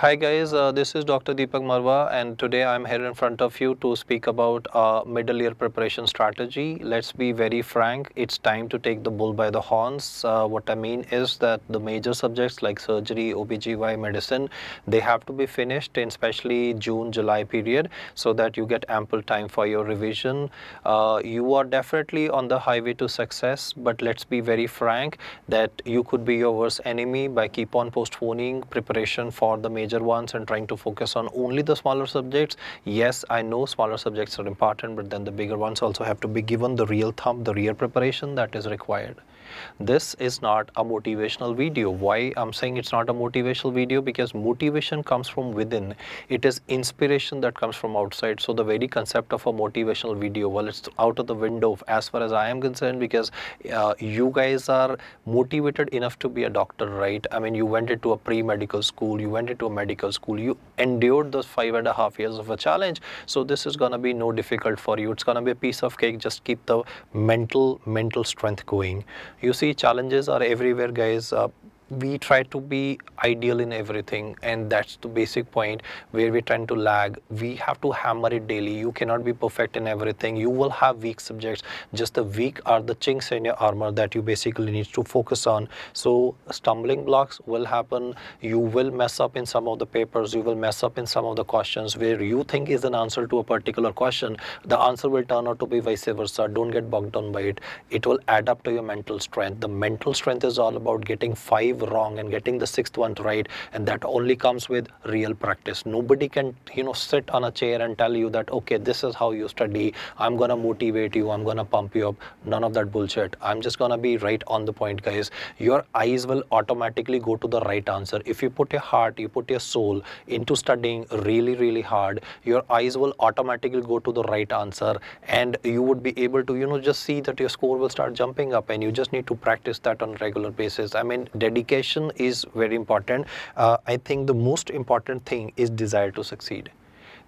Hi guys, uh, this is Dr. Deepak Marwaha and today I'm here in front of you to speak about middle year preparation strategy. Let's be very frank, it's time to take the bull by the horns. Uh, what I mean is that the major subjects like surgery, OBGY, medicine, they have to be finished in especially June, July period so that you get ample time for your revision. Uh, you are definitely on the highway to success but let's be very frank that you could be your worst enemy by keep on postponing preparation for the major major ones and trying to focus on only the smaller subjects. Yes, I know smaller subjects are important, but then the bigger ones also have to be given the real thumb, the real preparation that is required. This is not a motivational video. Why I'm saying it's not a motivational video? Because motivation comes from within. It is inspiration that comes from outside. So the very concept of a motivational video, well, it's out of the window as far as I am concerned because uh, you guys are motivated enough to be a doctor, right? I mean, you went into a pre-medical school, you went into a medical school, you endured those five and a half years of a challenge. So this is going to be no difficult for you. It's going to be a piece of cake. Just keep the mental, mental strength going. You see challenges are everywhere guys. Uh, we try to be ideal in everything and that's the basic point where we tend to lag. We have to hammer it daily. You cannot be perfect in everything. You will have weak subjects. Just the weak are the chinks in your armor that you basically need to focus on. So stumbling blocks will happen. You will mess up in some of the papers. You will mess up in some of the questions where you think is an answer to a particular question. The answer will turn out to be vice versa. Don't get bogged down by it. It will add up to your mental strength. The mental strength is all about getting five wrong and getting the sixth one right and that only comes with real practice. Nobody can you know sit on a chair and tell you that okay this is how you study. I'm to motivate you. I'm to pump you up. None of that bullshit. I'm just to be right on the point guys. Your eyes will automatically go to the right answer. If you put your heart you put your soul into studying really really hard your eyes will automatically go to the right answer and you would be able to you know just see that your score will start jumping up and you just need to practice that on regular basis. I mean dedication dedication is very important. Uh, I think the most important thing is desire to succeed.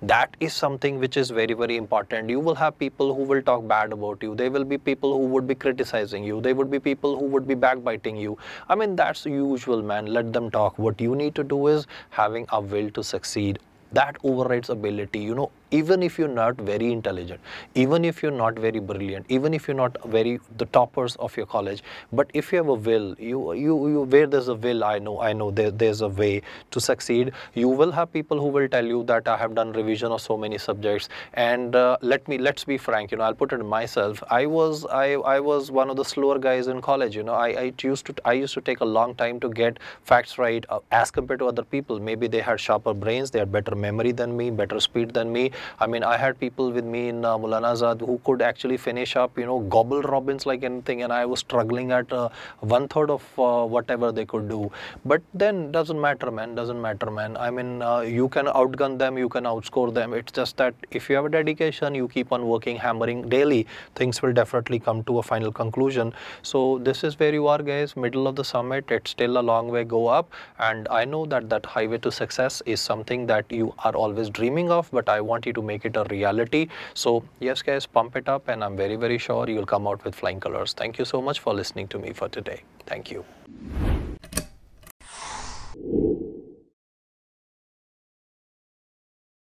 That is something which is very very important. You will have people who will talk bad about you. There will be people who would be criticizing you. There would be people who would be backbiting you. I mean that's usual man. Let them talk. What you need to do is having a will to succeed that overrides ability you know even if you're not very intelligent, even if you're not very brilliant, even if you're not very the toppers of your college, but if you have a will, you you, you where there's a will, I know, I know there, there's a way to succeed. You will have people who will tell you that I have done revision of so many subjects, and uh, let me let's be frank, you know, I'll put it myself. I was I I was one of the slower guys in college. You know, I, I used to I used to take a long time to get facts right uh, as compared to other people. Maybe they had sharper brains, they had better memory than me, better speed than me I mean, I had people with me in uh, Maulana Azad who could actually finish up, you know, gobble Robbins like anything, and I was struggling at uh, one third of uh, whatever they could do. But then doesn't matter, man. Doesn't matter, man. I mean, uh, you can outgun them, you can outscore them. It's just that if you have a dedication, you keep on working, hammering daily, things will definitely come to a final conclusion. So this is where you are, guys. Middle of the summit. It's still a long way go up, and I know that that highway to success is something that are always dreaming of. But I want you to make it a reality. So yes, guys, pump it up and I'm very, very sure you'll come out with flying colors. Thank you so much for listening to me for today. Thank you.